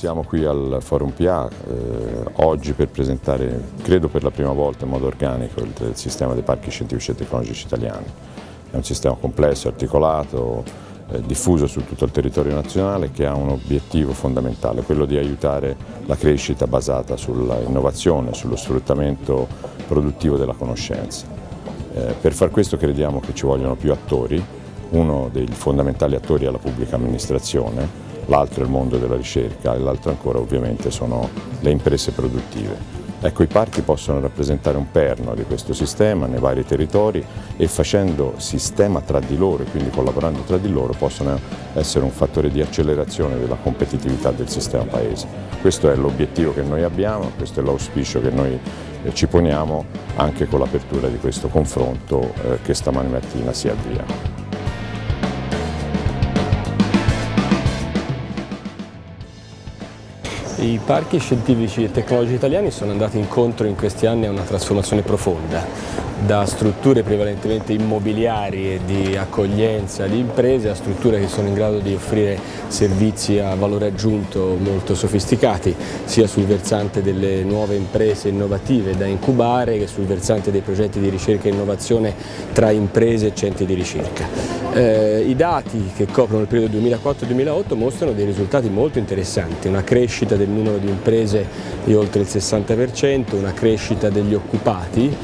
Siamo qui al Forum PA eh, oggi per presentare, credo per la prima volta in modo organico, il, il, sistema dei parchi scientifici e tecnologici italiani. È un sistema complesso, articolato, eh, diffuso su tutto il territorio nazionale che ha un obiettivo fondamentale, quello di aiutare la crescita basata sull'innovazione, sullo sfruttamento produttivo della conoscenza. Eh, per far questo crediamo che ci vogliono più attori, uno dei fondamentali attori è la pubblica amministrazione, l'altro è il mondo della ricerca e l'altro ancora ovviamente sono le imprese produttive. Ecco, i parchi possono rappresentare un perno di questo sistema nei vari territori e facendo sistema tra di loro e quindi collaborando tra di loro possono essere un fattore di accelerazione della competitività del sistema paese. Questo è l'obiettivo che noi abbiamo, questo è l'auspicio che noi eh, ci poniamo anche con l'apertura di questo confronto eh, che stamani mattina si avvia. I parchi scientifici e tecnologici italiani sono andati incontro in questi anni a una trasformazione profonda, da strutture prevalentemente immobiliari e di accoglienza di imprese a strutture che sono in grado di offrire servizi a valore aggiunto molto sofisticati, sia sul versante delle nuove imprese innovative da incubare che sul versante dei progetti di ricerca e innovazione tra imprese e centri di ricerca. Eh, I dati che coprono il periodo 2004-2008 mostrano dei risultati molto interessanti, una crescita del numero di imprese di oltre il 60%, una crescita degli occupati,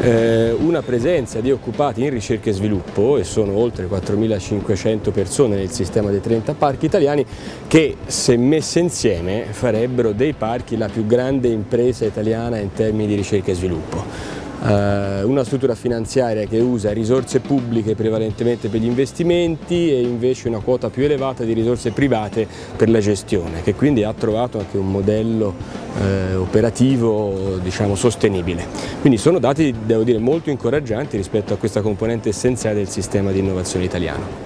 eh, una presenza di occupati in ricerca e sviluppo e sono oltre 4.500 persone nel sistema dei 30 parchi italiani che se messe insieme farebbero dei parchi la più grande impresa italiana in termini di ricerca e sviluppo. Eh, una struttura finanziaria che usa risorse pubbliche prevalentemente per gli investimenti e invece una quota più elevata di risorse private per la gestione, che quindi ha trovato anche un modello eh, operativo diciamo, sostenibile. Quindi sono dati, devo dire, molto incoraggianti rispetto a questa componente essenziale del sistema di innovazione italiano.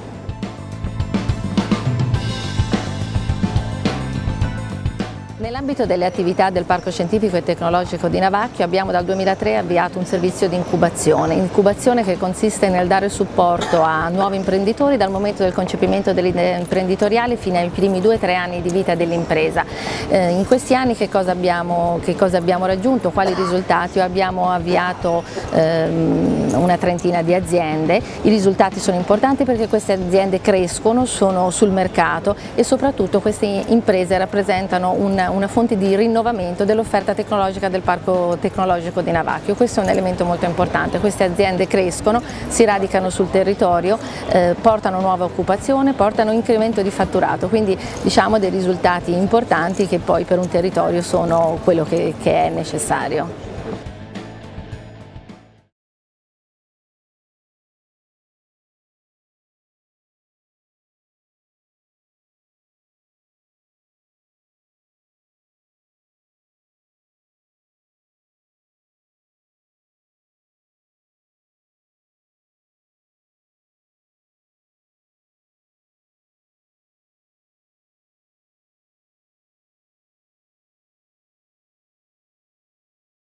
Nell'ambito delle attività del Parco Scientifico e Tecnologico di Navacchio abbiamo dal 2003 avviato un servizio di incubazione, incubazione che consiste nel dare supporto a nuovi imprenditori dal momento del concepimento dell'idea imprenditoriale fino ai primi due o tre anni di vita dell'impresa. Eh, in questi anni che cosa, abbiamo, che cosa, abbiamo, raggiunto, quali risultati? Abbiamo avviato ehm, una trentina di aziende, i risultati sono importanti perché queste aziende crescono, sono sul mercato e soprattutto queste imprese rappresentano un una fonte di rinnovamento dell'offerta tecnologica del parco tecnologico di Navacchio. Questo è un elemento molto importante, queste aziende crescono, si radicano sul territorio, eh, portano nuova occupazione, portano incremento di fatturato, quindi diciamo dei risultati importanti che poi per un territorio sono quello che, che è necessario.